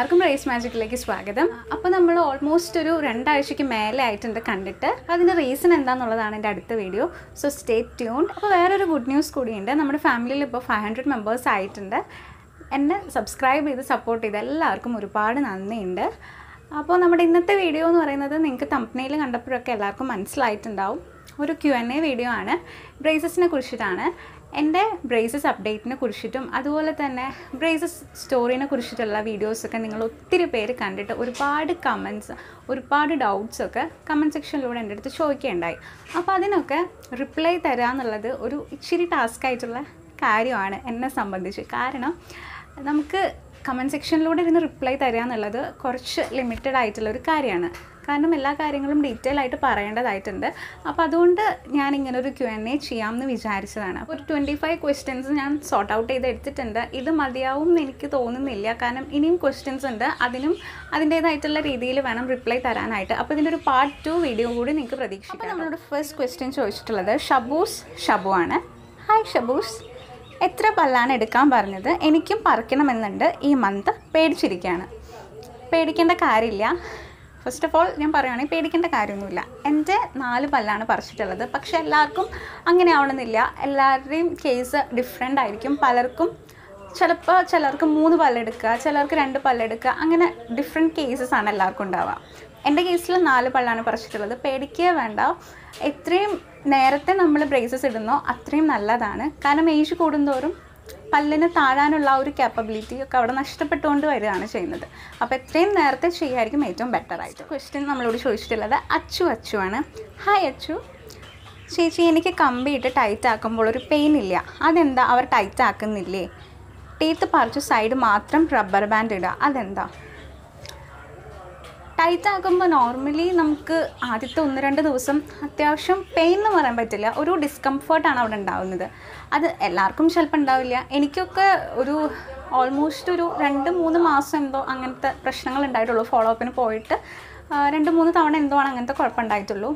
എല്ലാവർക്കും റേസ് മാജിക്കിലേക്ക് സ്വാഗതം. അപ്പോൾ നമ്മൾ ഓൾമോസ്റ്റ് ഒരു രണ്ടാഴ്ചയ്ക്ക് മേലെ ആയിട്ടുണ്ട് കണ്ടിട്ട്. അതിന്റെ റീസൺ എന്താണെന്നുള്ളതാണ് എന്റെ അടുത്ത വീഡിയോ സോ സ്റ്റേ ട്യൂൺഡ് അപ്പോൾ വേറൊരു ഗുഡ് ന്യൂസ് കൂടിയുണ്ട്. നമ്മുടെ ഫാമിലിയിൽ ഇപ്പോൾ ഫൈവ് ഹൺഡ്രഡ് മെമ്പേഴ്സ് ആയിട്ടുണ്ട്. എന്നെ സബ്സ്ക്രൈബ് ചെയ്ത് സപ്പോർട്ട് ചെയ്ത് എല്ലാവർക്കും ഒരുപാട് നന്ദിയുണ്ട്. അപ്പോൾ നമ്മുടെ ഇന്നത്തെ വീഡിയോ എന്ന് പറയുന്നത് നിങ്ങൾക്ക് തമ്പനയിൽ കണ്ടപ്പോഴൊക്കെ എല്ലാവർക്കും മനസ്സിലായിട്ടുണ്ടാവും. ഒരു ക്യു എൻ എ വീഡിയോ ആണ്. ബ്രേസസിനെ കുറിച്ചിട്ടാണ്. എന്റെ ബ്രേസസ് അപ്ഡേറ്റിനെ കുറിച്ചിട്ടും അതുപോലെ തന്നെ ബ്രേസസ് സ്റ്റോറിനെ കുറിച്ചിട്ടുള്ള വീഡിയോസൊക്കെ നിങ്ങൾ ഒത്തിരി പേര് കണ്ടിട്ട് ഒരുപാട് കമൻസ് ഒരുപാട് ഡൗട്ട്സൊക്കെ കമന്റ് സെക്ഷനിലൂടെ എന്റെ അടുത്ത് ചോദിക്കുകയുണ്ടായി അപ്പോൾ അതിനൊക്കെ റിപ്ലൈ തരാമെന്നുള്ളത് ഒരു ഇച്ചിരി ടാസ്ക് ആയിട്ടുള്ള കാര്യമാണ് എന്നെ സംബന്ധിച്ച്. കാരണം നമുക്ക് കമന്റ് സെക്ഷനിലൂടെ ഇരുന്ന് റിപ്ലൈ തരിക എന്നുള്ളത് കുറച്ച് ലിമിറ്റഡ് ആയിട്ടുള്ള ഒരു കാര്യമാണ്. കാരണം എല്ലാ കാര്യങ്ങളും ഡീറ്റെയിൽ ആയിട്ട് പറയേണ്ടതായിട്ടുണ്ട്. അപ്പോൾ അതുകൊണ്ട് ഞാൻ ഇങ്ങനെ ഒരു ക്യു എൻ എ ചെയ്യാമെന്ന് വിചാരിച്ചതാണ്. അപ്പോൾ ഒരു ട്വന്റി ഫൈവ് ക്വസ്റ്റ്യൻസ് ഞാൻ സോർട്ട് ഔട്ട് ചെയ്ത് എടുത്തിട്ടുണ്ട്. ഇത് മതിയാവും എന്ന് എനിക്ക് തോന്നുന്നില്ല. കാരണം ഇനിയും ക്വസ്റ്റ്യൻസ് ഉണ്ട്. അതിനും അതിന്റേതായിട്ടുള്ള രീതിയിൽ വേണം റിപ്ലൈ തരാനായിട്ട്. അപ്പോൾ ഇതിന്റെ ഒരു പാർട്ട് ടു വീഡിയോ കൂടി നിങ്ങൾക്ക് പ്രതീക്ഷിക്കാം അപ്പോൾ നമ്മളോട് ഫസ്റ്റ് ക്വസ്റ്റ്യൻ ചോദിച്ചിട്ടുള്ളത് ഷബൂസ് ഷബു ആണ്. ഹായ് ഷബൂസ്. എത്ര പല്ലാണ് എടുക്കാൻ പറഞ്ഞത്? എനിക്കും പറിക്കണമെന്നുണ്ട്. ഈ മന്ത് പേടിച്ചിരിക്കുകയാണ്. പേടിക്കേണ്ട കാര്യമില്ല. ഫസ്റ്റ് ഓഫ് ഓൾ ഞാൻ പറയുകയാണെങ്കിൽ പേടിക്കേണ്ട കാര്യമൊന്നുമില്ല. എന്റെ നാല് പല്ലാണ് പറിച്ചിട്ടുള്ളത്. പക്ഷെ എല്ലാവർക്കും അങ്ങനെ ആവണമെന്നില്ല. എല്ലാവരുടെയും കേസ് ഡിഫറെന്റ് ആയിരിക്കും. പലർക്കും ചിലപ്പോൾ ചിലർക്ക് മൂന്ന് പല്ലെടുക്കുക ചിലർക്ക് രണ്ട് പല്ലെടുക്കുക അങ്ങനെ ഡിഫറെന്റ് കേസസ് ആണ് എല്ലാവർക്കും ഉണ്ടാവുക. എന്റെ കേസിൽ നാല് പല്ലാണ് പറിച്ചിട്ടുള്ളത്. പേടിക്കുക വേണ്ട. എത്രയും നേരത്തെ നമ്മൾ ബ്രേസസ് ഇടുന്നോ. അത്രയും നല്ലതാണ്. കാരണം ഏജ് കൂടുന്തോറും പല്ലിന് താഴാനുള്ള ഒരു കാപ്പബിലിറ്റി ഒക്കെ അവിടെ നഷ്ടപ്പെട്ടുകൊണ്ട് വരികയാണ് ചെയ്യുന്നത്. അപ്പോൾ എത്രയും നേരത്തെ ചെയ്യുമായിരിക്കും ഏറ്റവും ബെറ്റർ ആയിട്ട്. ക്വസ്റ്റ്യൻ നമ്മളോട് ചോദിച്ചിട്ടുള്ളത് അച്ചു അച്ചു ആണ്. ഹായ് അച്ചു. ചേച്ചി എനിക്ക് കമ്പിയിട്ട് ടൈറ്റ് ആക്കുമ്പോൾ ഒരു പെയിൻ ഇല്ല. അതെന്താ? അവർ ടൈറ്റ് ആക്കുന്നില്ലേ? ടീത്ത് പറിച്ച് സൈഡ് മാത്രം റബ്ബർ ബാൻഡ് ഇടുക. അതെന്താ? ടൈറ്റ് ആക്കുമ്പോൾ നോർമലി നമുക്ക് ആദ്യത്തെ ഒന്ന് രണ്ട് ദിവസം അത്യാവശ്യം പെയിൻ എന്ന് പറയാൻ പറ്റില്ല. ഒരു ഡിസ്കംഫേർട്ടാണ് അവിടെ ഉണ്ടാവുന്നത്. അത് എല്ലാവർക്കും ചിലപ്പോൾ ഉണ്ടാവില്ല. എനിക്കൊക്കെ ഒരു ഓൾമോസ്റ്റ് ഒരു രണ്ട് മൂന്ന് മാസം എന്തോ അങ്ങനത്തെ പ്രശ്നങ്ങൾ ഉണ്ടായിട്ടുള്ളൂ. ഫോളോ അപ്പിന് പോയിട്ട് രണ്ട് മൂന്ന് തവണ എന്തോ ആണ് അങ്ങനത്തെ കുഴപ്പമുണ്ടായിട്ടുള്ളൂ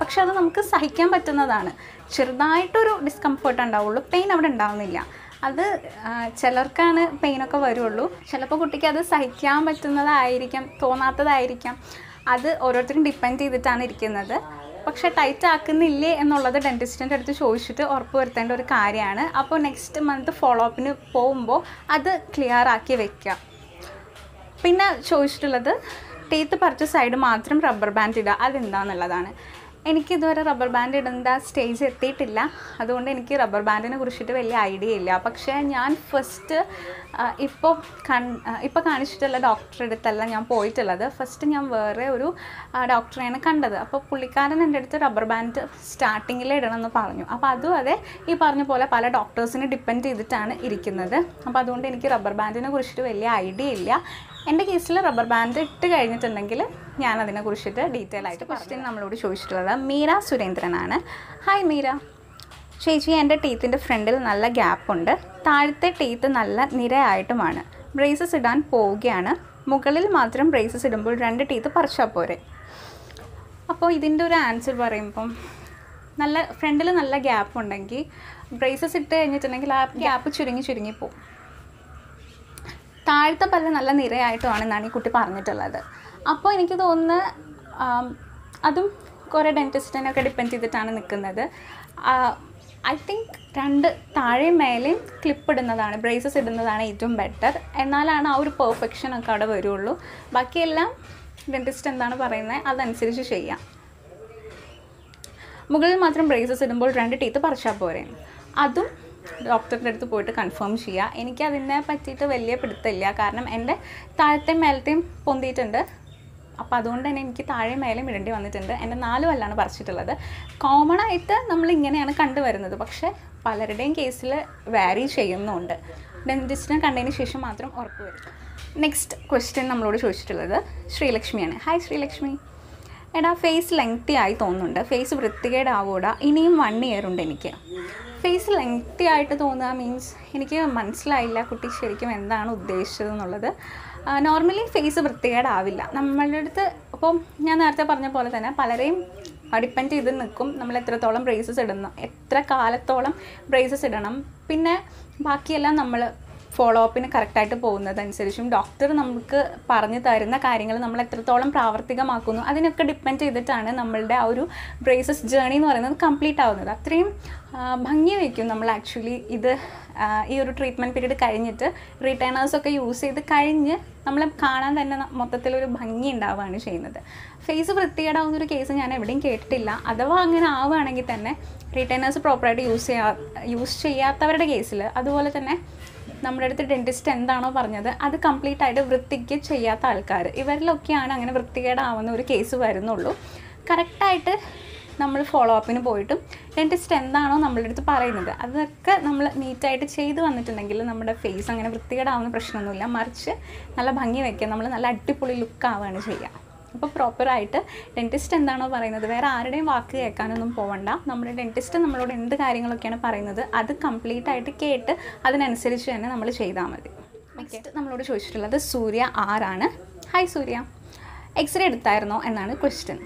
പക്ഷെ അത് നമുക്ക് സഹിക്കാൻ പറ്റുന്നതാണ്. ചെറുതായിട്ടൊരു ഡിസ്കംഫേർട്ട് ഉണ്ടാവുള്ളൂ. പെയിൻ അവിടെ ഉണ്ടാവുന്നില്ല. അത് ചിലർക്കാണ് പെയിനൊക്കെ വരുള്ളൂ. ചിലപ്പോൾ കുട്ടിക്ക് അത് സഹിക്കാൻ പറ്റുന്നതായിരിക്കാം തോന്നാത്തതായിരിക്കാം. അത് ഓരോരുത്തരും ഡിപ്പെൻഡ് ചെയ്തിട്ടാണ് ഇരിക്കുന്നത്. പക്ഷേ ടൈറ്റ് ആക്കുന്നില്ലേ എന്നുള്ളത് ഡെന്റിസ്റ്റിന്റെ അടുത്ത് ചോദിച്ചിട്ട് ഉറപ്പ് വരുത്തേണ്ട ഒരു കാര്യമാണ്. അപ്പോൾ നെക്സ്റ്റ് മന്ത് ഫോളോ അപ്പിന് പോകുമ്പോൾ അത് ക്ലിയർ ആക്കി വെക്കാം. പിന്നെ ചോദിച്ചിട്ടുള്ളത് ടീത്ത് പറിച്ച സൈഡ് മാത്രം റബ്ബർ ബാൻഡ് ഇടുക അതെന്താണെന്നുള്ളതാണ് എനിക്കിതുവരെ റബ്ബർ ബാൻഡ് ഇടേണ്ട സ്റ്റേജ് എത്തിയിട്ടില്ല. അതുകൊണ്ട് എനിക്ക് റബ്ബർ ബാൻഡിനെ കുറിച്ചിട്ട് വലിയ ഐഡിയ ഇല്ല. പക്ഷേ ഞാൻ ഫസ്റ്റ് ഇപ്പോൾ കൺ ഇപ്പോൾ കാണിച്ചിട്ടുള്ള ഡോക്ടറുടെ അടുത്തല്ല ഞാൻ പോയിട്ടുള്ളത്. ഫസ്റ്റ് ഞാൻ വേറെ ഒരു ഡോക്ടറെയാണ് കണ്ടത്. അപ്പോൾ പുള്ളിക്കാരൻ എന്റെ അടുത്ത് റബ്ബർ ബാൻഡ് സ്റ്റാർട്ടിങ്ങിൽ ഇടണമെന്ന് പറഞ്ഞു. അപ്പോൾ അതും അതെ ഈ പറഞ്ഞ പോലെ പല ഡോക്ടേഴ്സിനെ ഡിപ്പെൻഡ് ചെയ്തിട്ടാണ് ഇരിക്കുന്നത്. അപ്പോൾ അതുകൊണ്ട് എനിക്ക് റബ്ബർ ബാൻഡിനെ കുറിച്ചിട്ട് വലിയ ഐഡിയ ഇല്ല. എന്റെ കേസിൽ റബ്ബർ ബാൻഡ് ഇട്ട് കഴിഞ്ഞിട്ടുണ്ടെങ്കിൽ ഞാൻ അതിനെ കുറിച്ചിട്ട് ഡീറ്റെയിൽ ആയിട്ട് ക്വസ്റ്റ്യൻ നമ്മളോട് ചോദിച്ചിട്ടുള്ളത് മീര സുരേന്ദ്രനാണ്. ഹായ് മീര. ചേച്ചി എന്റെ ടീത്തിന്റെ ഫ്രണ്ടിൽ നല്ല ഗ്യാപ്പ് ഉണ്ട്. താഴത്തെ ടീത്ത് നല്ല നിരയായിട്ടുമാണ്. ബ്രേസസ് ഇടാൻ പോവുകയാണ്. മുകളിൽ മാത്രം ബ്രേസസ് ഇടുമ്പോൾ രണ്ട് ടീത്ത് പറിച്ചാൽ പോരെ? അപ്പോൾ ഇതിന്റെ ഒരു ആൻസർ പറയുമ്പം നല്ല ഫ്രണ്ടിൽ നല്ല ഗ്യാപ്പ് ഉണ്ടെങ്കിൽ ബ്രേസസ് ഇട്ട് കഴിഞ്ഞിട്ടുണ്ടെങ്കിൽ ആ ഗ്യാപ്പ് ചുരുങ്ങി ചുരുങ്ങി പോകും താഴത്തെ പല്ല് നല്ല നിരയായിട്ടുമാണെന്നാണ് ഈ കുട്ടി പറഞ്ഞിട്ടുള്ളത്. അപ്പോൾ എനിക്ക് തോന്നുന്നത് അതും കുറേ ഡെന്റിസ്റ്റിനൊക്കെ ഡിപ്പെൻഡ് ചെയ്തിട്ടാണ് നിൽക്കുന്നത് ഐ തിങ്ക് രണ്ട് താഴെയും മേലെയും ക്ലിപ്പ് ഇടുന്നതാണ് ബ്രേസസ് ഇടുന്നതാണ് ഏറ്റവും ബെറ്റർ. എന്നാലാണ് ആ ഒരു പെർഫെക്ഷൻ ഒക്കെ അവിടെ വരുള്ളൂ. ബാക്കിയെല്ലാം ഡെന്റിസ്റ്റ് എന്താണ് പറയുന്നത് അതനുസരിച്ച് ചെയ്യാം. മുകളിൽ മാത്രം ബ്രേസസ് ഇടുമ്പോൾ രണ്ട് ടീത്ത് പറിച്ചാൽ പോരെ. അതും ഡോക്ടറുടെ അടുത്ത് പോയിട്ട് കൺഫേം ചെയ്യുക എനിക്ക് അതിനെ പറ്റിയിട്ട് വലിയ പിടുത്തമില്ല. കാരണം എന്റെ താഴത്തെയും മേലത്തെയും പൊന്തിയിട്ടുണ്ട്. അപ്പോൾ അതുകൊണ്ട് തന്നെ എനിക്ക് താഴെ മേലെ ഇടേണ്ടി വന്നിട്ടുണ്ട്. എന്റെ നാല് വല്ലാണ് പറിച്ചിട്ടുള്ളത്. കോമൺ ആയിട്ട് നമ്മൾ ഇങ്ങനെയാണ് കണ്ടുവരുന്നത്. പക്ഷേ പലരുടെയും കേസിൽ വാരി ചെയ്യുന്നുണ്ട്. ഡെന്റിസ്റ്റിനെ കണ്ടതിന് ശേഷം മാത്രം ഉറപ്പ് വരും. നെക്സ്റ്റ് ക്വസ്റ്റ്യൻ നമ്മളോട് ചോദിച്ചിട്ടുള്ളത് ശ്രീലക്ഷ്മിയാണ്. ഹായ് ശ്രീലക്ഷ്മി. എടാ ഫേസ് ലെങ്ത്തി ആയി തോന്നുന്നുണ്ട്. ഫേസ് വൃത്തികേടാവൂടാ. ഇനിയും വൺ ഇയർ ഉണ്ട് എനിക്ക്. ഫേസ് ലെങ്ത്തി ആയിട്ട് തോന്നുക മീൻസ് എനിക്ക് മനസ്സിലായില്ല കുട്ടി ശരിക്കും എന്താണ് ഉദ്ദേശിച്ചത് എന്നുള്ളത് നോർമലി ഫേസ് വൃത്തികേടാവില്ല. നമ്മളുടെ അടുത്ത് ഇപ്പം ഞാൻ നേരത്തെ പറഞ്ഞ പോലെ തന്നെ പലരെയും ഡിപ്പെൻഡ് ചെയ്ത് നിൽക്കും. നമ്മൾ എത്രത്തോളം ബ്രേസസ് ഇടുന്നു എത്ര കാലത്തോളം ബ്രേസസ് ഇടണം. പിന്നെ ബാക്കിയെല്ലാം നമ്മൾ ഫോളോ അപ്പിന് കറക്റ്റായിട്ട് പോകുന്നതനുസരിച്ചും ഡോക്ടർ നമുക്ക് പറഞ്ഞു തരുന്ന കാര്യങ്ങൾ നമ്മൾ എത്രത്തോളം പ്രാവർത്തികമാക്കുന്നു അതിനൊക്കെ ഡിപ്പെൻഡ് ചെയ്തിട്ടാണ് നമ്മളുടെ ആ ഒരു ബ്രേസസ് ജേണി എന്ന് പറയുന്നത് കംപ്ലീറ്റ് ആവുന്നത്. അത്രയും ഭംഗി വയ്ക്കും നമ്മൾ ആക്ച്വലി ഇത് ഈ ഒരു ട്രീറ്റ്മെന്റ് പീരീഡ് കഴിഞ്ഞിട്ട് റിട്ടേണേഴ്സൊക്കെ യൂസ് ചെയ്ത് കഴിഞ്ഞ് നമ്മളെ കാണാൻ തന്നെ മൊത്തത്തിലൊരു ഭംഗി ഉണ്ടാവുകയാണ് ചെയ്യുന്നത്. ഫേസ് വൃത്തികേടാവുന്ന ഒരു കേസ് ഞാൻ എവിടെയും കേട്ടിട്ടില്ല. അഥവാ അങ്ങനെ ആവുകയാണെങ്കിൽ തന്നെ റിട്ടേണേഴ്സ് പ്രോപ്പറായിട്ട് യൂസ് ചെയ്യാ യൂസ് ചെയ്യാത്തവരുടെ കേസിൽ അതുപോലെ തന്നെ നമ്മുടെ അടുത്ത് ഡെന്റിസ്റ്റ് എന്താണോ പറഞ്ഞത് അത് കംപ്ലീറ്റ് ആയിട്ട് വൃത്തിക്ക് ചെയ്യാത്ത ആൾക്കാർ ഇവരിലൊക്കെയാണ് അങ്ങനെ വൃത്തികേടാവുന്ന ഒരു കേസ് വരുന്നുള്ളൂ. കറക്റ്റായിട്ട് നമ്മൾ ഫോളോ അപ്പിന് പോയിട്ടും ഡെന്റിസ്റ്റ് എന്താണോ നമ്മളുടെ അടുത്ത് പറയുന്നത്. അതൊക്കെ നമ്മൾ നീറ്റായിട്ട് ചെയ്തു വന്നിട്ടുണ്ടെങ്കിൽ നമ്മുടെ ഫേസ് അങ്ങനെ വൃത്തികേടാവുന്ന പ്രശ്നമൊന്നുമില്ല. മറിച്ച് നല്ല ഭംഗി വയ്ക്കുക നമ്മൾ നല്ല അടിപൊളി ലുക്ക് ആവുകയാണ് ചെയ്യുക. അപ്പോൾ പ്രോപ്പറായിട്ട് ഡെന്റിസ്റ്റ് എന്താണോ പറയുന്നത്? വേറെ ആരുടെയും വാക്ക് കേൾക്കാനൊന്നും പോകണ്ട നമ്മുടെ ഡെന്റിസ്റ്റ് നമ്മളോട് എന്ത് കാര്യങ്ങളൊക്കെയാണ് പറയുന്നത്? അത് കംപ്ലീറ്റ് ആയിട്ട് കേട്ട് അതിനനുസരിച്ച് തന്നെ നമ്മൾ ചെയ്താൽ മതി. നെക്സ്റ്റ് നമ്മളോട് ചോദിച്ചിട്ടുള്ളത് സൂര്യ ആറാണ് ഹായ് സൂര്യ. എക്സ്റേ എടുത്തായിരുന്നോ എന്നാണ് ക്വസ്റ്റ്യൻ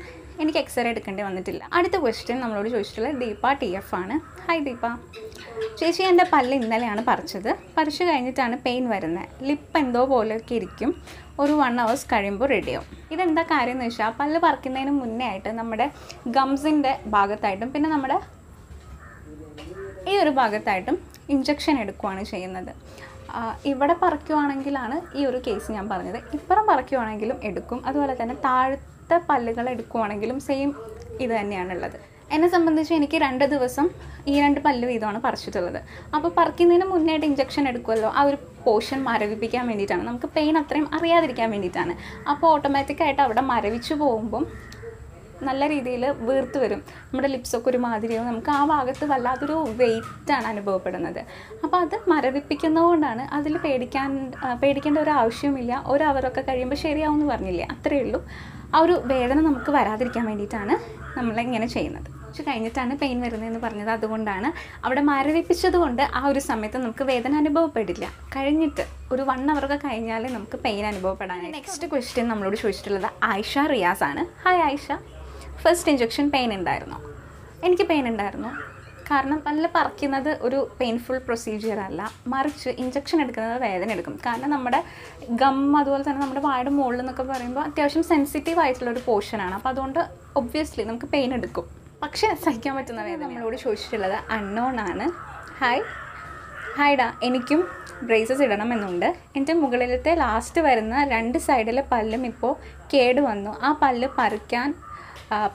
എനിക്ക് എക്സ്റേ എടുക്കേണ്ടി വന്നിട്ടില്ല. അടുത്ത ക്വസ്റ്റ്യൻ നമ്മളോട് ചോദിച്ചിട്ടുള്ളത് ദീപ ടി എഫ് ആണ്. ഹായ് ദീപ. ചേച്ചി എന്റെ പല്ല് ഇന്നലെയാണ് പറിച്ചത്. പറിച്ചു കഴിഞ്ഞിട്ടാണ് പെയിൻ വരുന്നത് ലിപ്പ് എന്തോ പോലെയൊക്കെ ഇരിക്കും. ഒരു വൺ അവേഴ്സ് കഴിയുമ്പോൾ റെഡിയാവും ഇതെന്താ കാര്യം എന്ന് വെച്ചാൽ പല്ല് പറിക്കുന്നതിന് മുന്നേ ആയിട്ട് നമ്മുടെ ഗംസിന്റെ ഭാഗത്തായിട്ടും പിന്നെ നമ്മുടെ ഈ ഒരു ഭാഗത്തായിട്ടും ഇഞ്ചക്ഷൻ എടുക്കുകയാണ് ചെയ്യുന്നത്. ഇവിടെ പറിക്കുവാണെങ്കിലാണ് ഈ ഒരു കേസ് ഞാൻ പറഞ്ഞത്. ഇപ്പുറം പറിക്കുവാണെങ്കിലും എടുക്കും. അതുപോലെ തന്നെ താഴത്തെ പല്ലുകൾ എടുക്കുവാണെങ്കിലും സെയിം ഇത് തന്നെയാണുള്ളത്. എന്നെ സംബന്ധിച്ച് എനിക്ക് രണ്ട് ദിവസം ഈ രണ്ട് പല്ല് വീതമാണ് പറിച്ചിട്ടുള്ളത്. അപ്പോൾ പറിക്കുന്നതിന് മുന്നേയായിട്ട് ഇഞ്ചക്ഷൻ എടുക്കുമല്ലോ? ആ ഒരു പോർഷൻ മരവിപ്പിക്കാൻ വേണ്ടിയിട്ടാണ്. നമുക്ക് പെയിൻ അത്രയും അറിയാതിരിക്കാൻ വേണ്ടിയിട്ടാണ്. അപ്പോൾ ഓട്ടോമാറ്റിക്കായിട്ട് അവിടെ മരവിച്ചു പോകുമ്പം നല്ല രീതിയിൽ വീർത്ത് വരും. നമ്മുടെ ലിപ്സൊക്കെ ഒരു മാതിരിയോ നമുക്ക് ആ ഭാഗത്ത് വല്ലാത്തൊരു വെയിറ്റാണ് അനുഭവപ്പെടുന്നത്. അപ്പോൾ അത് മരവിപ്പിക്കുന്നതുകൊണ്ടാണ് അതിൽ പേടിക്കാൻ പേടിക്കേണ്ട ഒരു ആവശ്യവുമില്ല. ഒരു അവറൊക്കെ കഴിയുമ്പോൾ ശരിയാവും എന്ന് പറഞ്ഞില്ലേ? അത്രയേ ഉള്ളൂ. ആ ഒരു വേദന നമുക്ക് വരാതിരിക്കാൻ വേണ്ടിയിട്ടാണ് നമ്മളിങ്ങനെ ചെയ്യുന്നത്. കുറച്ച് കഴിഞ്ഞിട്ടാണ് പെയിൻ വരുന്നതെന്ന് പറഞ്ഞത്. അതുകൊണ്ടാണ് അവിടെ മരവിപ്പിച്ചത് കൊണ്ട് ആ ഒരു സമയത്ത് നമുക്ക് വേദന അനുഭവപ്പെടില്ല. കഴിഞ്ഞിട്ട് ഒരു വൺ അവറൊക്കെ കഴിഞ്ഞാൽ നമുക്ക് പെയിൻ അനുഭവപ്പെടാനായി നെക്സ്റ്റ് ക്വസ്റ്റ്യൻ നമ്മളോട് ചോദിച്ചിട്ടുള്ളത് ആയിഷ റിയാസ് ആണ്. Hi Ayisha. First injection pain ഉണ്ടായിരുന്നോ? എനിക്ക് പെയിൻ ഉണ്ടായിരുന്നു. കാരണം നല്ല പറിക്കുന്നത് ഒരു പെയിൻഫുൾ പ്രൊസീജിയർ അല്ല. മറിച്ച് ഇഞ്ചക്ഷൻ എടുക്കുന്നത് വേദന എടുക്കും. കാരണം നമ്മുടെ ഗം അതുപോലെ തന്നെ നമ്മുടെ വായുടെ മുകളിൽ എന്നൊക്കെ പറയുമ്പോൾ അത്യാവശ്യം സെൻസിറ്റീവ് ആയിട്ടുള്ള ഒരു പോർഷനാണ് അപ്പോൾ അതുകൊണ്ട് ഒബ്വിയസ്ലി നമുക്ക് പെയിൻ എടുക്കും. പക്ഷേ സഹിക്കാൻ പറ്റുന്ന വേദന നമ്മളോട് ചോദിച്ചിട്ടുള്ളത് അൺനോൺ ആണ്. ഹായ് ഹായ്ഡാ എനിക്കും ബ്രേസസ് ഇടണം എന്നുണ്ട് എന്റെ മുകളിലത്തെ ലാസ്റ്റ് വരുന്ന രണ്ട് സൈഡിലെ പല്ലും ഇപ്പോൾ കേട് വന്നു. ആ പല്ല് പറിക്കാൻ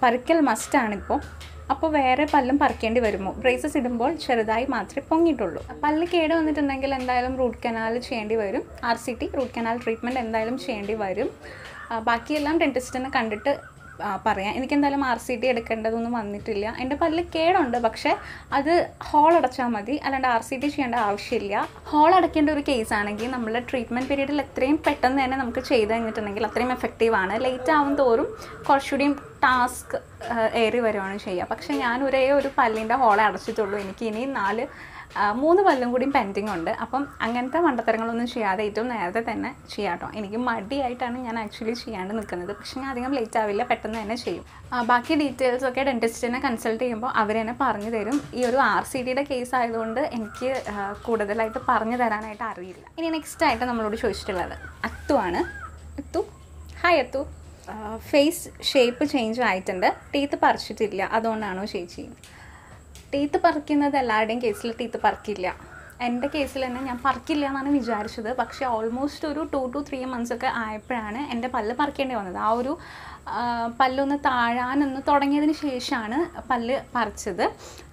പറിക്കൽ മസ്റ്റാണിപ്പോൾ അപ്പോൾ വേറെ പല്ലും പറിക്കേണ്ടി വരുമോ? ബ്രേസസ് ഇടുമ്പോൾ ചെറുതായി മാത്രമേ പൊങ്ങിയിട്ടുള്ളൂ. പല്ല് കേട് വന്നിട്ടുണ്ടെങ്കിൽ എന്തായാലും റൂട്ട് കനാൽ ചെയ്യേണ്ടി വരും. R C T root canal treatment എന്തായാലും ചെയ്യേണ്ടി വരും. ബാക്കിയെല്ലാം ഡെന്റിസ്റ്റിനെ കണ്ടിട്ട് പറയാം. എനിക്ക് എന്തായാലും ആർ സി ടി എടുക്കേണ്ടതൊന്നും വന്നിട്ടില്ല. എന്റെ പല്ല് കേടുണ്ട് പക്ഷേ അത് ഹോൾ അടച്ചാൽ മതി. അല്ലാണ്ട് ആർ സി ടി ചെയ്യേണ്ട ആവശ്യമില്ല. ഹോൾ അടയ്ക്കേണ്ട ഒരു കേസ് ആണെങ്കിൽ നമ്മൾ ട്രീറ്റ്മെന്റ് പീരീഡിൽ എത്രയും പെട്ടെന്ന് തന്നെ നമുക്ക് ചെയ്ത് കഴിഞ്ഞിട്ടുണ്ടെങ്കിൽ അത്രയും എഫക്റ്റീവ് ആണ്. ലേറ്റ് ആവും തോറും കുറച്ചുകൂടിയും ടാസ്ക് ഏറി വരുവാണ് ചെയ്യുക. പക്ഷേ ഞാൻ ഒരേ ഒരു പല്ലിന്റെ ഹോൾ അടച്ചിട്ടുള്ളൂ. എനിക്ക് ഇനി നാല് മൂന്ന് കൊല്ലം കൂടി പെൻഡിങ് ഉണ്ട്. അപ്പം അങ്ങനത്തെ മണ്ടത്തരങ്ങളൊന്നും ചെയ്യാതെ ഏറ്റവും നേരത്തെ തന്നെ ചെയ്യാട്ടോ എനിക്ക് മടിയായിട്ടാണ് ഞാൻ ആക്ച്വലി ചെയ്യാണ്ട് നിൽക്കുന്നത് പക്ഷേ ഞാൻ അധികം ലേറ്റ് ആവില്ല പെട്ടെന്ന് തന്നെ ചെയ്യും. ബാക്കി ഡീറ്റെയിൽസ് ഒക്കെ ഡെന്റിസ്റ്റിനെ കൺസൾട്ട് ചെയ്യുമ്പോൾ അവർ തന്നെ പറഞ്ഞു തരും. ഈ ഒരു ആർ സി ഡിയുടെ കേസ് ആയതുകൊണ്ട് എനിക്ക് കൂടുതലായിട്ട് പറഞ്ഞു തരാനായിട്ട് അറിയില്ല. ഇനി നെക്സ്റ്റ് ആയിട്ട് നമ്മളോട് ചോദിച്ചിട്ടുള്ളത്. അത്തു ആണ്. Athu. Hi Athu. Face shape change ആയിട്ടുണ്ട്. ടീത്ത് പറിച്ചിട്ടില്ല. അതുകൊണ്ടാണോ ചേച്ചി? ടീത്ത് പറിക്കുന്നത് എല്ലാവരുടെയും കേസിൽ ടീത്ത് പറിക്കില്ല. എന്റെ കേസിൽ തന്നെ ഞാൻ പറിക്കില്ല എന്നാണ് വിചാരിച്ചത്. പക്ഷേ ഓൾമോസ്റ്റ് ഒരു ടു ടു ത്രീ മന്ത്സ് ഒക്കെ ആയപ്പോഴാണ് എന്റെ പല്ല് പറിക്കേണ്ടി വന്നത്. ആ ഒരു പല്ലൊന്ന് താഴാനൊന്ന് തുടങ്ങിയതിന് ശേഷമാണ് പല്ല് പറിച്ചത്.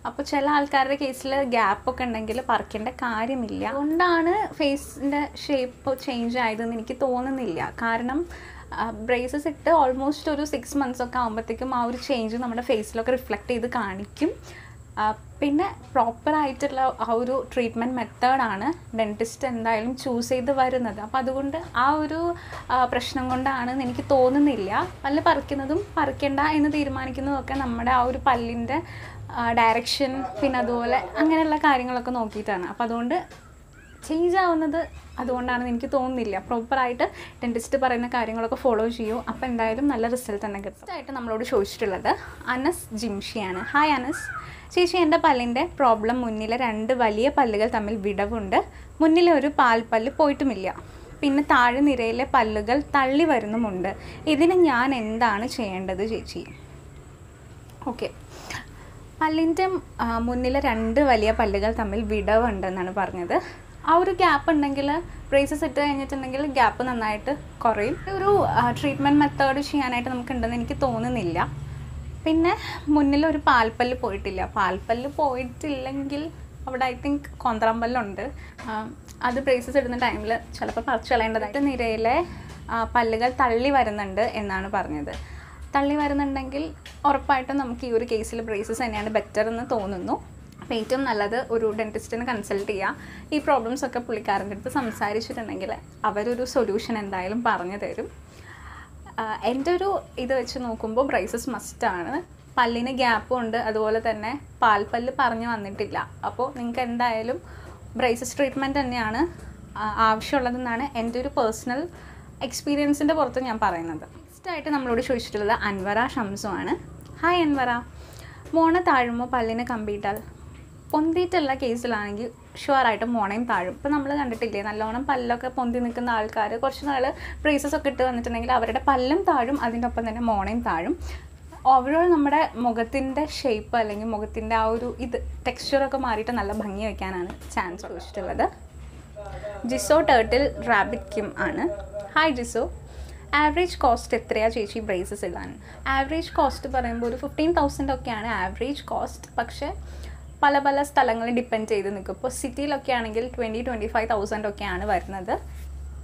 അപ്പോൾ ചില ആൾക്കാരുടെ കേസിൽ ഗ്യാപ്പൊക്കെ ഉണ്ടെങ്കിൽ പറിക്കേണ്ട കാര്യമില്ല. അതുകൊണ്ടാണ് ഫേസിന്റെ ഷേപ്പ് ചേഞ്ച് ആയതെന്ന് എനിക്ക് തോന്നുന്നില്ല. കാരണം ബ്രേസസ് ഇട്ട് ഓൾമോസ്റ്റ് ഒരു സിക്സ് മന്ത്സ് ഒക്കെ ആകുമ്പോഴത്തേക്കും ആ ഒരു ചേഞ്ച് നമ്മുടെ ഫേസിലൊക്കെ റിഫ്ലക്റ്റ് ചെയ്ത് കാണിക്കും. ആ, പ്രോപ്പർ ആയിട്ടുള്ള ആ ഒരു ട്രീറ്റ്മെന്റ് മെത്തേഡാണ് ഡെന്റിസ്റ്റ് എന്തായാലും ചൂസ് ചെയ്ത് വരുന്നത്. അപ്പം അതുകൊണ്ട് ആ ഒരു പ്രശ്നം കൊണ്ടാണെന്ന് എനിക്ക് തോന്നുന്നില്ല. പല്ല് പറിക്കുന്നതും പറിക്കണ്ട എന്ന് തീരുമാനിക്കുന്നതൊക്കെ നമ്മുടെ ആ ഒരു പല്ലിന്റെ ഡയറക്ഷൻ പിന്നെ അതുപോലെ അങ്ങനെയുള്ള കാര്യങ്ങളൊക്കെ നോക്കിയിട്ടാണ്. അപ്പോൾ അതുകൊണ്ട് ചേഞ്ച് ആവുന്നത് അതുകൊണ്ടാണെന്ന് എനിക്ക് തോന്നുന്നില്ല. പ്രോപ്പറായിട്ട് ഡെന്റിസ്റ്റ് പറയുന്ന കാര്യങ്ങളൊക്കെ ഫോളോ ചെയ്യൂ. അപ്പോൾ എന്തായാലും നല്ല റിസൾട്ട് തന്നെ കിട്ടും. ആയിട്ട് നമ്മളോട് ചോദിച്ചിട്ടുള്ളത് അനസ് ജിംഷിയാണ്. ഹായ് അനസ്. ചേച്ചി എന്റെ പല്ലിന്റെ പ്രോബ്ലം മുന്നിലെ രണ്ട് വലിയ പല്ലുകൾ തമ്മിൽ വിടവുണ്ട്. മുന്നിലെ ഒരു പല്ല് പോയിട്ടുമില്ല. പിന്നെ താഴെ നിരയിലെ പല്ലുകൾ തള്ളി വരുന്നുമുണ്ട്. ഇതിന് ഞാൻ എന്താണ് ചെയ്യേണ്ടത് ചേച്ചി? ഓക്കെ പല്ലിന്റെ മുന്നിലെ രണ്ട് വലിയ പല്ലുകൾ തമ്മിൽ വിടവുണ്ടെന്നാണ് പറഞ്ഞത്. ആ ഒരു ഗ്യാപ്പ് ഉണ്ടെങ്കിൽ ബ്രേസസ് ഇട്ട് കഴിഞ്ഞിട്ടുണ്ടെങ്കിൽ ഗ്യാപ്പ് നന്നായിട്ട് കുറയും. ഒരു ട്രീറ്റ്മെന്റ് മെത്തേഡ് ചെയ്യാനായിട്ട് നമുക്ക് ഉണ്ടെന്ന് എനിക്ക് തോന്നുന്നില്ല. പിന്നെ മുന്നിൽ ഒരു പാൽപ്പല്ല് പോയിട്ടില്ല. പാൽപ്പല്ല് പോയിട്ടില്ലെങ്കിൽ അവിടെ ഐ തിങ്ക് കോന്ത്രാമ്പല്ലുണ്ട് അത് ബ്രേസസ് ഇടുന്ന ടൈമിൽ ചിലപ്പോൾ പറിച്ചു കളയേണ്ടതായിട്ട് നിരയിലെ പല്ലുകൾ തള്ളി വരുന്നുണ്ട് എന്നാണ് പറഞ്ഞത്. തള്ളി വരുന്നുണ്ടെങ്കിൽ ഉറപ്പായിട്ടും നമുക്ക് ഈ ഒരു കേസിൽ ബ്രേസസ് തന്നെയാണ് ബെറ്റർ എന്ന് തോന്നുന്നു. അപ്പോൾ ഏറ്റവും നല്ലത് ഒരു ഡെന്റിസ്റ്റിനെ കൺസൾട്ട് ചെയ്യുക ഈ പ്രോബ്ലംസ് ഒക്കെ പുള്ളിക്കാരന്റെ അടുത്ത് സംസാരിച്ചിട്ടുണ്ടെങ്കിൽ അവരൊരു സൊല്യൂഷൻ എന്തായാലും പറഞ്ഞു തരും. എന്റെ ഒരു ഇത് വെച്ച് നോക്കുമ്പോൾ ബ്രൈസസ് മസ്റ്റാണ് പല്ലിന് ഗ്യാപ്പും ഉണ്ട്. അതുപോലെ തന്നെ പാൽപ്പല്ല് പറഞ്ഞു വന്നിട്ടില്ല. അപ്പോൾ നിങ്ങൾക്ക് എന്തായാലും ബ്രൈസസ് ട്രീറ്റ്മെന്റ് തന്നെയാണ് ആവശ്യമുള്ളതെന്നാണ് എന്റെ ഒരു പേഴ്സണൽ എക്സ്പീരിയൻസിന്റെ പുറത്ത് ഞാൻ പറയുന്നത്. നെക്സ്റ്റ് ആയിട്ട് നമ്മളോട് ചോദിച്ചിട്ടുള്ളത് അൻവറ ഷംസു ആണ് ഹായ് അൻവറ. മോണ താഴുമോ പല്ലിന് കമ്പിയിട്ടാൽ? പൊന്തിയിട്ടുള്ള കേസിലാണെങ്കിൽ ഷുവറായിട്ടും മോണയും താഴും. ഇപ്പം നമ്മൾ കണ്ടിട്ടില്ലേ നല്ലോണം പല്ലൊക്കെ പൊന്തി നിൽക്കുന്ന ആൾക്കാർ കുറച്ച് നാൾ ബ്രേസസ് ഒക്കെ ഇട്ട് വന്നിട്ടുണ്ടെങ്കിൽ അവരുടെ പല്ലും താഴും അതിന്റെ ഒപ്പം തന്നെ മോണയും താഴും. ഓവറോൾ നമ്മുടെ മുഖത്തിന്റെ ഷേപ്പ് അല്ലെങ്കിൽ മുഖത്തിന്റെ ആ ഒരു ഇത് ടെക്സ്ചറൊക്കെ മാറിയിട്ട് നല്ല ഭംഗി വയ്ക്കാനാണ് ചാൻസ് ചോദിച്ചിട്ടുള്ളത് ജിസോ ടേർട്ടിൽ റാബിറ്റ് കിം ആണ്. Hi Jisoo. ആവറേജ് കോസ്റ്റ് എത്രയാണ് ചേച്ചി ബ്രേസസ് ഇടാൻ? ആവറേജ് കോസ്റ്റ് പറയുമ്പോൾ ഒരു ഫിഫ്റ്റീൻ തൗസൻഡ് ഒക്കെയാണ് ആവറേജ് കോസ്റ്റ് പക്ഷേ പല പല സ്ഥലങ്ങളിൽ ഡിപ്പെൻഡ് ചെയ്ത് നിൽക്കും. ഇപ്പോൾ സിറ്റിയിലൊക്കെ ആണെങ്കിൽ ട്വന്റി ട്വന്റി ഫൈവ് തൗസൻഡ് ഒക്കെയാണ് വരുന്നത്.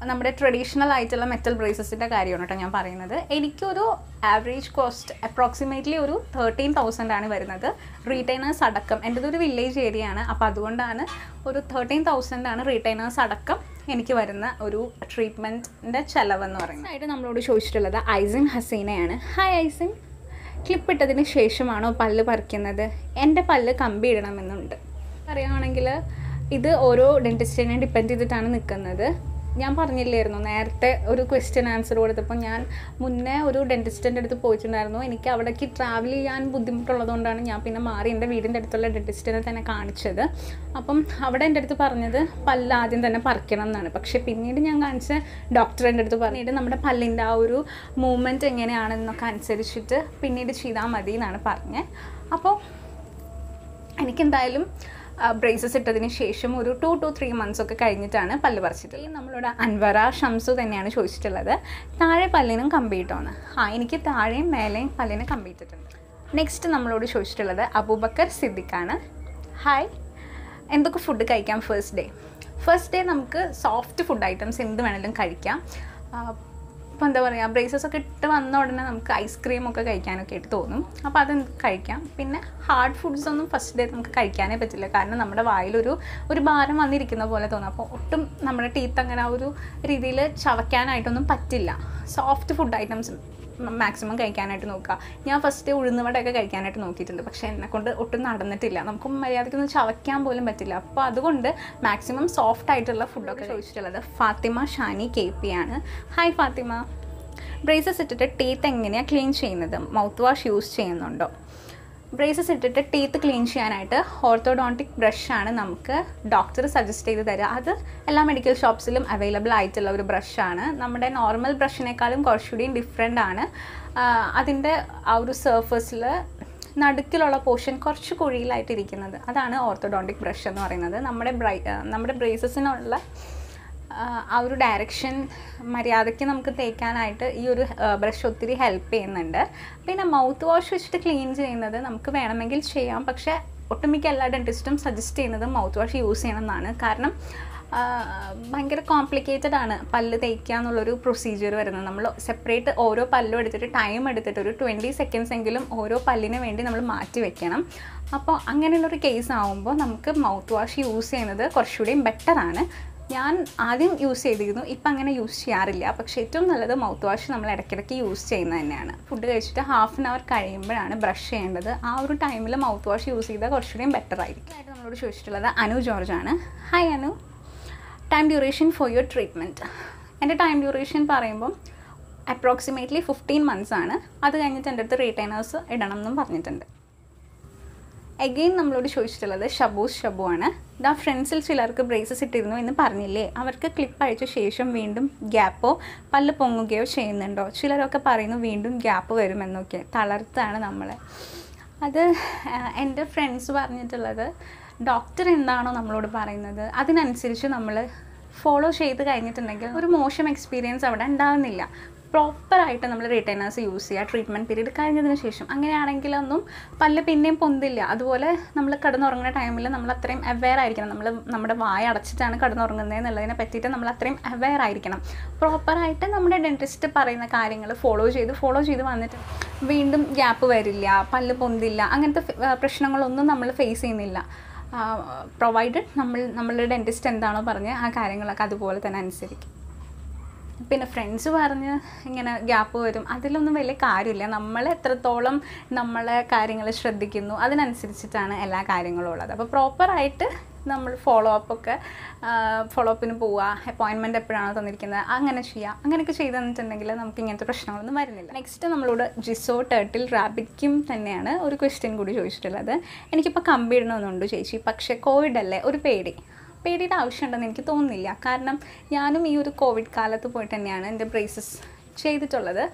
നമ്മുടെ ട്രഡീഷണൽ ആയിട്ടുള്ള മെറ്റൽ ബ്രേസസിന്റെ കാര്യമാണ് കേട്ടോ ഞാൻ പറയുന്നത്. എനിക്കൊരു ആവറേജ് കോസ്റ്റ് അപ്രോക്സിമേറ്റ്ലി ഒരു തേർട്ടീൻ തൗസൻഡ് ആണ് വരുന്നത്. റീറ്റൈനേഴ്സ് അടക്കം. എന്റെ ഒരു വില്ലേജ് ഏരിയ ആണ്. അപ്പോൾ അതുകൊണ്ടാണ് ഒരു തേർട്ടീൻ തൗസൻഡ് ആണ് റീറ്റൈനേഴ്സ് അടക്കം എനിക്ക് വരുന്ന ഒരു ട്രീറ്റ്മെന്റിന്റെ ചിലവെന്ന് പറയുന്നത്. ആയിട്ട് നമ്മളോട് ചോദിച്ചിട്ടുള്ളത് ഐസിൻ ഹസീനയാണ്. ഹായ് ഐസിൻ. ക്ലിപ്പ് ഇട്ടതിന് ശേഷമാണോ പല്ല് പറിക്കുന്നത്? എന്റെ പല്ല് കമ്പി ഇടണമെന്നുണ്ട് പറയുകയാണെങ്കിൽ ഇത് ഓരോ ഡെന്റിസ്റ്റിനെ ഡിപ്പെൻഡ് ചെയ്തിട്ടാണ് നിൽക്കുന്നത്. ഞാൻ പറഞ്ഞില്ലായിരുന്നു. നേരത്തെ ഒരു ക്വസ്റ്റ്യൻ ആൻസർ കൊടുത്തപ്പോൾ ഞാൻ മുന്നേ ഒരു ഡെന്റിസ്റ്റിന്റെ അടുത്ത് പോയിട്ടുണ്ടായിരുന്നു. എനിക്ക് അവിടേക്ക് ട്രാവൽ ചെയ്യാൻ ബുദ്ധിമുട്ടുള്ളതുകൊണ്ടാണ് ഞാൻ പിന്നെ മാറി എന്റെ വീടിന്റെ അടുത്തുള്ള ഡെന്റിസ്റ്റിനെ തന്നെ കാണിച്ചത്. അപ്പം അവിടെ എന്റെ അടുത്ത് പറഞ്ഞത് പല്ല് ആദ്യം തന്നെ പറിക്കണം എന്നാണ്. പക്ഷേ പിന്നീട് ഞാൻ കാണിച്ച ഡോക്ടർ എന്റെ അടുത്ത് പറഞ്ഞിട്ട് നമ്മുടെ പല്ലിന്റെ ആ ഒരു മൂവ്മെന്റ് എങ്ങനെയാണെന്നൊക്കെ അനുസരിച്ചിട്ട് പിന്നീട് ചെയ്താൽ മതി എന്നാണ് പറഞ്ഞത് അപ്പോൾ എനിക്കെന്തായാലും ബ്രേസസ് ഇട്ടതിന് ശേഷം ഒരു ടു ടു ത്രീ മന്ത്സ് ഒക്കെ കഴിഞ്ഞിട്ടാണ് പല്ല് പറിച്ചിട്ട് ഈ നമ്മളോട് അൻവറ ഷംസു തന്നെയാണ് ചോദിച്ചിട്ടുള്ളത്. താഴെ പല്ലിനും കമ്പിയിട്ടോന്ന് ആ എനിക്ക് താഴെയും മേലെയും പല്ലിന് കമ്പിയിട്ടിട്ടുണ്ട് നെക്സ്റ്റ് നമ്മളോട് ചോദിച്ചിട്ടുള്ളത് അബൂബക്കർ സിദ്ദിഖാണ്. ഹായ് എന്തൊക്കെ ഫുഡ് കഴിക്കാം ഫസ്റ്റ് ഡേ ഫസ്റ്റ് ഡേ നമുക്ക് സോഫ്റ്റ് ഫുഡ് ഐറ്റംസ് എന്ത് വേണമെങ്കിലും കഴിക്കാം. ഇപ്പോൾ എന്താ പറയുക ബ്രേസസ് ഒക്കെ ഇട്ട് വന്ന ഉടനെ നമുക്ക് ഐസ്ക്രീം ഒക്കെ കഴിക്കാനൊക്കെ ആയിട്ട് തോന്നും. അപ്പോൾ അത് കഴിക്കാം. പിന്നെ ഹാർഡ് ഫുഡ്സ് ഒന്നും ഫസ്റ്റ് ഡേ നമുക്ക് കഴിക്കാനേ പറ്റില്ല. കാരണം നമ്മുടെ വായിലൊരു ഒരു ഭാരം വന്നിരിക്കുന്ന പോലെ തോന്നും. അപ്പോൾ ഒട്ടും നമ്മുടെ ടീത്ത് അങ്ങനെ ആ ഒരു രീതിയിൽ ചവയ്ക്കാനായിട്ടൊന്നും പറ്റില്ല. സോഫ്റ്റ് ഫുഡ് ഐറ്റംസ് മാക്സിമം കഴിക്കാനായിട്ട് നോക്കുക. ഞാൻ ഫസ്റ്റ് ഉഴുന്നുവടയൊക്കെ കഴിക്കാനായിട്ട് നോക്കിയിട്ടുണ്ട്. പക്ഷേ എന്നെ കൊണ്ട് ഒട്ടും നടന്നിട്ടില്ല. നമുക്ക് മര്യാദയ്ക്കൊന്നും ചവയ്ക്കാൻ പോലും പറ്റില്ല. അപ്പോൾ അതുകൊണ്ട് മാക്സിമം സോഫ്റ്റ് ആയിട്ടുള്ള ഫുഡൊക്കെ ചോദിച്ചിട്ടുള്ളത് ഫാത്തിമ ഷാനി കെ പി ആണ്. ഹായ് ഫാത്തിമ. ബ്രേസസ് ഇട്ടിട്ട് ടീത്ത് എങ്ങനെയാണ് ക്ലീൻ ചെയ്യുന്നത്? മൗത്ത് വാഷ് യൂസ് ചെയ്യുന്നുണ്ടോ? ബ്രേസസ് ഇട്ടിട്ട് ടീത്ത് ക്ലീൻ ചെയ്യാനായിട്ട് ഓർത്തോഡോണ്ടിക് ബ്രഷാണ് നമുക്ക് ഡോക്ടർ സജസ്റ്റ് ചെയ്ത് തരിക അത് എല്ലാ മെഡിക്കൽ ഷോപ്സിലും അവൈലബിൾ ആയിട്ടുള്ള ഒരു ബ്രഷാണ് നമ്മുടെ നോർമൽ ബ്രഷിനേക്കാളും കുറച്ചുകൂടി ഡിഫറെന്റ് ആണ്. അതിന്റെ ആ ഒരു സർഫസിൽ നടുക്കിലുള്ള പോർഷൻ കുറച്ച് കുഴിയിലായിട്ടിരിക്കുന്നത്. അതാണ് ഓർത്തോഡോണ്ടിക് ബ്രഷ് എന്ന് പറയുന്നത്. നമ്മുടെ ബ്രൈ നമ്മുടെ ബ്രേസസിനുള്ള ആ ഒരു ഡയറക്ഷൻ മര്യാദയ്ക്ക് നമുക്ക് തേക്കാനായിട്ട് ഈ ഒരു ബ്രഷ് ഒത്തിരി ഹെൽപ്പ് ചെയ്യുന്നുണ്ട്. പിന്നെ മൗത്ത് വാഷ് വെച്ചിട്ട് ക്ലീൻ ചെയ്യുന്നത് നമുക്ക് വേണമെങ്കിൽ ചെയ്യാം. പക്ഷേ ഒട്ടുമിക്ക എല്ലാ ഡെന്റിസ്റ്റും സജസ്റ്റ് ചെയ്യുന്നത് മൗത്ത് വാഷ് യൂസ് ചെയ്യണം എന്നാണ് കാരണം ഭയങ്കര കോംപ്ലിക്കേറ്റഡ് ആണ് പല്ല് തേക്കുക എന്നുള്ളൊരു പ്രൊസീജിയർ വരുന്നത്. നമ്മൾ സെപ്പറേറ്റ് ഓരോ പല്ലും എടുത്തിട്ട് ടൈം എടുത്തിട്ട് ഒരു ട്വന്റി സെക്കൻഡ്സ് എങ്കിലും ഓരോ പല്ലിന് വേണ്ടി നമ്മൾ മാറ്റി വെക്കണം. അപ്പോൾ അങ്ങനെയുള്ളൊരു കേസ് ആകുമ്പോൾ നമുക്ക് മൗത്ത് വാഷ് യൂസ് ചെയ്യുന്നത് കുറച്ചുകൂടിയും ബെറ്ററാണ് ഞാൻ ആദ്യം യൂസ് ചെയ്തിരുന്നു. ഇപ്പം അങ്ങനെ യൂസ് ചെയ്യാറില്ല. പക്ഷേ ഏറ്റവും നല്ലത് മൗത്ത് വാഷ് നമ്മൾ ഇടയ്ക്കിടയ്ക്ക് യൂസ് ചെയ്യുന്നത് തന്നെയാണ്. ഫുഡ് കഴിച്ചിട്ട് ഹാഫ് ആൻ അവർ കഴിയുമ്പോഴാണ് ബ്രഷ് ചെയ്യേണ്ടത്. ആ ഒരു ടൈമിൽ മൗത്ത് വാഷ് യൂസ് ചെയ്താൽ കുറച്ചുകൂടിയും ബെറ്റർ ആയിരിക്കും. ആയിട്ട് നമ്മളോട് ചോദിച്ചിട്ടുള്ളത് അനു ജോർജ് ആണ് hi Anu. Time duration for your treatment എന്റെ ടൈം ഡ്യൂറേഷൻ പറയുമ്പം അപ്രോക്സിമേറ്റ്ലി ഫിഫ്റ്റീൻ മന്ത്സ് ആണ്. അത് കഴിഞ്ഞിട്ട് എന്റെ അടുത്ത് റീറ്റൈനേഴ്സ് ഇടണം എന്നും പറഞ്ഞിട്ടുണ്ട്. എഗെയിൻ നമ്മളോട് ചോദിച്ചിട്ടുള്ളത് ഷബൂസ് ഷബു ആണ്. ഇതാ ഫ്രണ്ട്സിൽ ചിലർക്ക് ബ്രേസസ് ഇട്ടിരുന്നു എന്ന് പറഞ്ഞില്ലേ? അവർക്ക് ക്ലിപ്പ് അയച്ച ശേഷം വീണ്ടും ഗ്യാപ്പോ പല്ല് പൊങ്ങുകയോ ചെയ്യുന്നുണ്ടോ? ചിലരൊക്കെ പറയുന്നു വീണ്ടും ഗ്യാപ്പ് വരുമെന്നൊക്കെ. തളർത്താണ് നമ്മളെ. അത് എന്റെ ഫ്രണ്ട്സ് പറഞ്ഞിട്ടുള്ളത് ഡോക്ടർ എന്താണോ നമ്മളോട് പറയുന്നത് അതിനനുസരിച്ച് നമ്മൾ ഫോളോ ചെയ്ത് കഴിഞ്ഞിട്ടുണ്ടെങ്കിൽ ഒരു മോശം എക്സ്പീരിയൻസ് അവിടെ ഉണ്ടാകുന്നില്ല പ്രോപ്പറായിട്ട് നമ്മൾ റിട്ടേണേഴ്സ് യൂസ് ചെയ്യുക ട്രീറ്റ്മെന്റ് പീരീഡ് കഴിഞ്ഞതിന് ശേഷം. അങ്ങനെയാണെങ്കിലൊന്നും പല്ല് പിന്നെയും പൊന്തില്ല. അതുപോലെ നമ്മൾ കിടന്നുറങ്ങുന്ന ടൈമിൽ നമ്മൾ അത്രയും അവെയർ ആയിരിക്കണം. നമ്മൾ നമ്മുടെ വായ അടച്ചിട്ടാണ് കിടന്നുറങ്ങുന്നത് എന്നുള്ളതിനെ പറ്റിയിട്ട് നമ്മൾ അത്രയും അവെയർ ആയിരിക്കണം. പ്രോപ്പറായിട്ട് നമ്മുടെ ഡെന്റിസ്റ്റ് പറയുന്ന കാര്യങ്ങൾ ഫോളോ ചെയ്ത് ഫോളോ ചെയ്ത് വന്നിട്ട് വീണ്ടും ഗ്യാപ്പ് വരില്ല പല്ല് പൊന്തില്ല അങ്ങനത്തെ പ്രശ്നങ്ങളൊന്നും നമ്മൾ ഫേസ് ചെയ്യുന്നില്ല. പ്രൊവൈഡഡ് നമ്മൾ നമ്മളുടെ ഡെന്റിസ്റ്റ് എന്താണോ പറഞ്ഞ് ആ കാര്യങ്ങളൊക്കെ അതുപോലെ തന്നെ അനുസരിക്കും. പിന്നെ ഫ്രണ്ട്സ് പറഞ്ഞ് ഇങ്ങനെ ഗ്യാപ്പ് വരും. അതിലൊന്നും വലിയ കാര്യമില്ല. നമ്മൾ എത്രത്തോളം നമ്മളെ കാര്യങ്ങൾ ശ്രദ്ധിക്കുന്നു അതിനനുസരിച്ചിട്ടാണ് എല്ലാ കാര്യങ്ങളും ഉള്ളത്. അപ്പോൾ പ്രോപ്പറായിട്ട് നമ്മൾ ഫോളോ അപ്പ് ഒക്കെ ഫോളോ അപ്പിന് പോവുക അപ്പോയിൻമെന്റ് എപ്പോഴാണോ തന്നിരിക്കുന്നത് അങ്ങനെ ചെയ്യുക അങ്ങനെയൊക്കെ ചെയ്ത് തന്നിട്ടുണ്ടെങ്കിൽ നമുക്ക് ഇങ്ങനത്തെ പ്രശ്നങ്ങളൊന്നും വരുന്നില്ല. നെക്സ്റ്റ് നമ്മളോട് ജിസോ ടേർട്ടിൽ റാബിറ്റ്ക്കും തന്നെയാണ് ഒരു ക്വസ്റ്റ്യൻ കൂടി ചോദിച്ചിട്ടുള്ളത്. എനിക്കിപ്പോൾ കമ്പി ഇടണമെന്നുണ്ട് ചേച്ചി. പക്ഷേ കോവിഡ് അല്ലേ? ഒരു പേടി. പേടിയുടെ ആവശ്യമുണ്ടെന്ന് എനിക്ക് തോന്നുന്നില്ല. കാരണം ഞാനും ഈ ഒരു കോവിഡ് കാലത്ത് പോയിട്ട് തന്നെയാണ് എന്റെ ബ്രേസസ് ചെയ്തിട്ടുള്ളത്.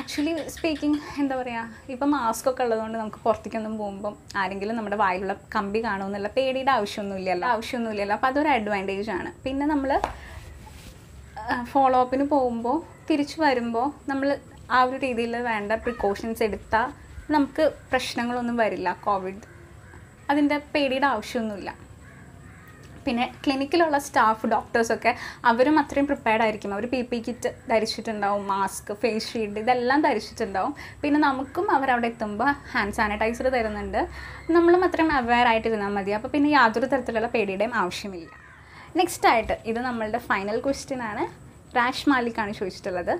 ആക്ച്വലി സ്പീക്കിംഗ് എന്താ പറയുക ഇപ്പം മാസ്ക് ഒക്കെ ഉള്ളതുകൊണ്ട് നമുക്ക് പുറത്തേക്കൊന്നും പോകുമ്പം ആരെങ്കിലും നമ്മുടെ വായിലുള്ള കമ്പി കാണുമെന്നുള്ള പേടിയുടെ ആവശ്യമൊന്നുമില്ലല്ലോ. ആവശ്യമൊന്നുമില്ലല്ലോ. അപ്പോൾ അതൊരു അഡ്വാന്റേജ് ആണ്. പിന്നെ നമ്മൾ ഫോളോ അപ്പിന് പോകുമ്പോൾ തിരിച്ചു വരുമ്പോൾ നമ്മൾ ആ ഒരു രീതിയിൽ വേണ്ട പ്രിക്കോഷൻസ് എടുത്താൽ നമുക്ക് പ്രശ്നങ്ങളൊന്നും വരില്ല. കോവിഡ് അതിന്റെ പേടിയുടെ ആവശ്യമൊന്നുമില്ല. പിന്നെ ക്ലിനിക്കിലുള്ള സ്റ്റാഫ് ഡോക്ടേഴ്സൊക്കെ അവരും അത്രയും പ്രിപ്പയർഡ് ആയിരിക്കും. അവർ പി പി കിറ്റ് ധരിച്ചിട്ടുണ്ടാവും മാസ്ക് ഫേസ് ഷീൽഡ് ഇതെല്ലാം ധരിച്ചിട്ടുണ്ടാവും. പിന്നെ നമുക്കും അവരവിടെ എത്തുമ്പോൾ ഹാൻഡ് സാനിറ്റൈസർ തരുന്നുണ്ട്. നമ്മളും അത്രയും അവെയർ ആയിട്ടിരുന്നാൽ മതി. അപ്പോൾ പിന്നെ യാതൊരു തരത്തിലുള്ള പേടിയുടെയും ആവശ്യമില്ല. നെക്സ്റ്റ് ആയിട്ട് ഇത് നമ്മളുടെ ഫൈനൽ ക്വസ്റ്റ്യൻ ആണ്. റാഷ് മാലിക്കാണ് ചോദിച്ചിട്ടുള്ളത്.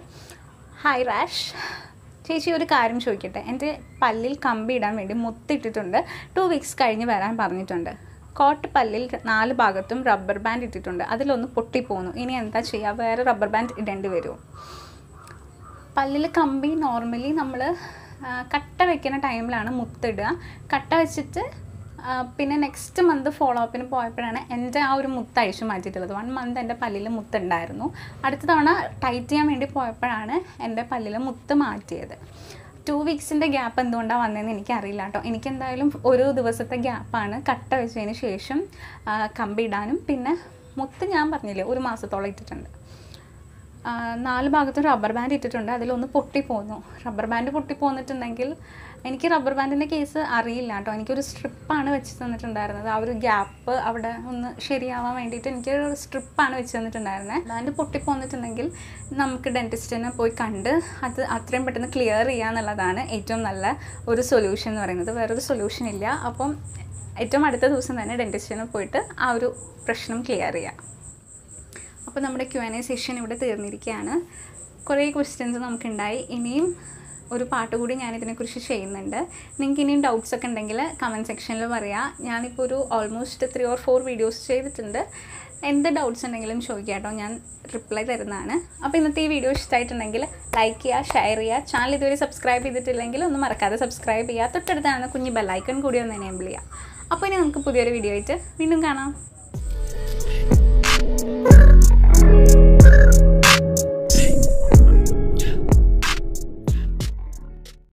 ഹായ് റാഷ് ചേച്ചി ഒരു കാര്യം ചോദിക്കട്ടെ. എന്റെ പല്ലിൽ കമ്പി ഇടാൻ വേണ്ടി മുത്തിട്ടിട്ടുണ്ട് ടു വീക്സ് കഴിഞ്ഞ് വരാൻ പറഞ്ഞിട്ടുണ്ട്. കോട്ട് പല്ലിൽ നാല് ഭാഗത്തും റബ്ബർ ബാൻഡ് ഇട്ടിട്ടുണ്ട്. അതിലൊന്ന് പൊട്ടിപ്പോന്നു ഇനി എന്താ ചെയ്യുക വേറെ റബ്ബർ ബാൻഡ് ഇടേണ്ടി വരുമോ പല്ലിൽ കമ്പി നോർമലി നമ്മൾ കട്ട വെക്കുന്ന ടൈമിലാണ് മുത്തിടുക. കട്ട വെച്ചിട്ട് പിന്നെ നെക്സ്റ്റ് മന്ത് ഫോളോ അപ്പിന് പോയപ്പോഴാണ് എന്റെ ആ ഒരു മുത്ത് അഴിച്ചു മാറ്റിയിട്ടുള്ളത്. വൺ മന്ത് എന്റെ പല്ലിൽ മുത്തുണ്ടായിരുന്നു. അടുത്ത തവണ ടൈറ്റ് ചെയ്യാൻ വേണ്ടി പോയപ്പോഴാണ് എന്റെ പല്ലിൽ മുത്ത് മാറ്റിയത്. ടു വീക്സിന്റെ ഗ്യാപ്പ് എന്തുകൊണ്ടാണ് വന്നതെന്ന് എനിക്കറിയില്ല കേട്ടോ. എനിക്കെന്തായാലും ഒരു ദിവസത്തെ ഗ്യാപ്പാണ് കട്ട വെച്ചതിന് ശേഷം കമ്പിടാനും പിന്നെ മുത്ത് ഞാൻ പറഞ്ഞില്ലേ ഒരു മാസത്തോളം ഇട്ടിട്ടുണ്ട്. നാല് ഭാഗത്തും റബ്ബർ ബാൻഡ് ഇട്ടിട്ടുണ്ട്. അതിലൊന്ന് പൊട്ടിപ്പോന്നു. റബ്ബർ ബാൻഡ് പൊട്ടിപ്പോന്നിട്ടുണ്ടെങ്കിൽ എനിക്ക് റബ്ബർ ബാൻഡിന്റെ കേസ് അറിയില്ല കേട്ടോ. എനിക്കൊരു സ്ട്രിപ്പാണ് വെച്ച് തന്നിട്ടുണ്ടായിരുന്നത്. ആ ഒരു ഗ്യാപ്പ് അവിടെ ഒന്ന് ശരിയാവാൻ വേണ്ടിയിട്ട് എനിക്കൊരു സ്ട്രിപ്പാണ് വെച്ച് തന്നിട്ടുണ്ടായിരുന്നത് ബാൻഡ് പൊട്ടിപ്പോന്നിട്ടുണ്ടെങ്കിൽ നമുക്ക് ഡെന്റിസ്റ്റിനെ പോയി കണ്ട് അത് അത്രയും പെട്ടെന്ന് ക്ലിയർ ചെയ്യുക എന്നുള്ളതാണ് ഏറ്റവും നല്ല ഒരു സൊല്യൂഷൻ എന്ന് പറയുന്നത്. വേറൊരു സൊല്യൂഷൻ ഇല്ല. അപ്പം ഏറ്റവും അടുത്ത ദിവസം തന്നെ ഡെന്റിസ്റ്റിനെ പോയിട്ട് ആ ഒരു പ്രശ്നം ക്ലിയർ ചെയ്യാം. അപ്പോൾ നമ്മുടെ ക്യു എൻ എ സെഷൻ ഇവിടെ തീർന്നിരിക്കുകയാണ് കുറേ ക്വസ്റ്റ്യൻസ് നമുക്കുണ്ടായി. ഇനിയും ഒരു പാട്ട് കൂടി ഞാൻ ഇതിനെക്കുറിച്ച് ചെയ്യുന്നുണ്ട്. നിങ്ങൾക്ക് ഇനിയും ഡൗട്ട്സ് ഒക്കെ ഉണ്ടെങ്കിൽ കമന്റ് സെക്ഷനിൽ പറയാം. ഞാനിപ്പോൾ ഒരു almost three or four videos ചെയ്തിട്ടുണ്ട്. എന്ത് ഡൗട്ട്സ് ഉണ്ടെങ്കിലും ചോദിക്കുക കേട്ടോ. ഞാൻ റിപ്ലൈ തരുന്നതാണ്. അപ്പോൾ ഇന്നത്തെ ഈ വീഡിയോ ഇഷ്ടമായിട്ടുണ്ടെങ്കിൽ ലൈക്ക് ചെയ്യുക ഷെയർ ചെയ്യുക. ചാനൽ ഇതുവരെ സബ്സ്ക്രൈബ് ചെയ്തിട്ടില്ലെങ്കിൽ ഒന്ന് മറക്കാതെ സബ്സ്ക്രൈബ് ചെയ്യുക. തൊട്ടടുത്താണ് കുഞ്ഞ് ബെല്ലൈക്കൺ കൂടി ഒന്ന് എനേബിൾ ചെയ്യുക. അപ്പോൾ ഇനി നമുക്ക് പുതിയൊരു വീഡിയോ ആയിട്ട് വീണ്ടും കാണാം.